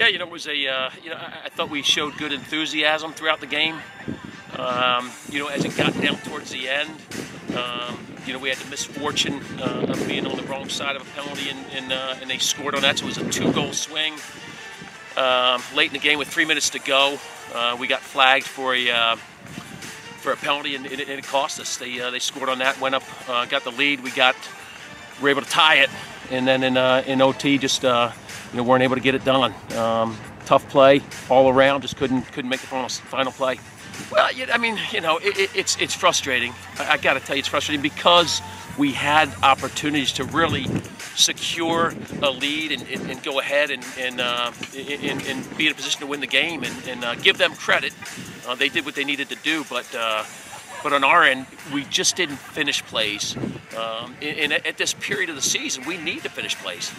Yeah, you know, it was a, uh, you know, I, I, thought we showed good enthusiasm throughout the game. Um, you know, as it got down towards the end, um, you know, we had the misfortune uh, of being on the wrong side of a penalty, and, and, uh, and they scored on that. So it was a two-goal swing. Um, late in the game, with three minutes to go, uh, we got flagged for a uh, for a penalty, and it, it cost us. They uh, they scored on that, went up, uh, got the lead. We got we were able to tie it, and then in in OT, just you know, weren't able to get it done. Um, tough play all around. Just couldn't couldn't make the final final play. Well, I mean, you know, it, it, it's it's frustrating. I, I got to tell you, it's frustrating because we had opportunities to really secure a lead and, and, and go ahead and, and, uh, and, and, be in a position to win the game and, and uh, give them credit. Uh, they did what they needed to do, but uh, but on our end, we just didn't finish plays. Um, and, at this period of the season, we need to finish plays.